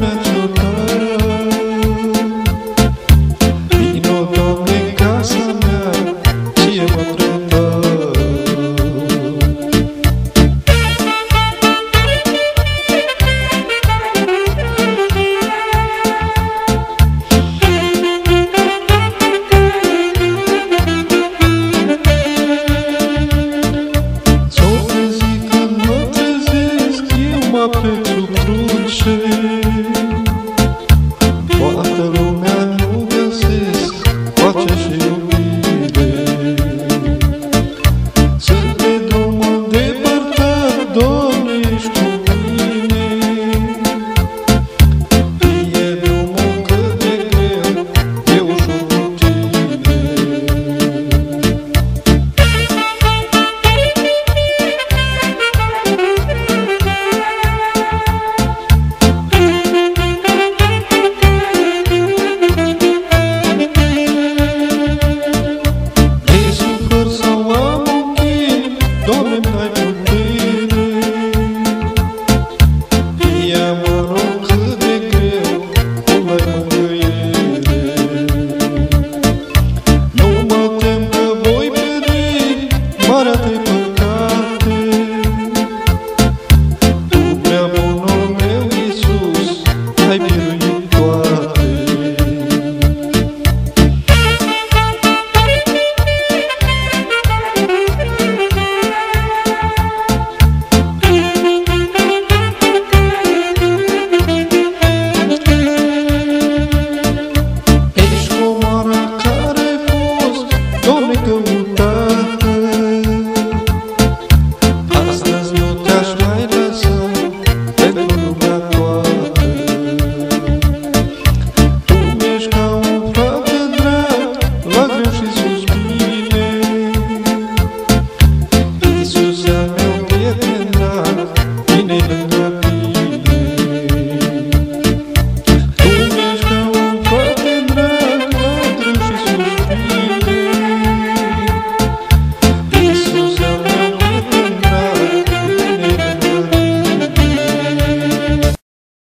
Muhammed Dorothy.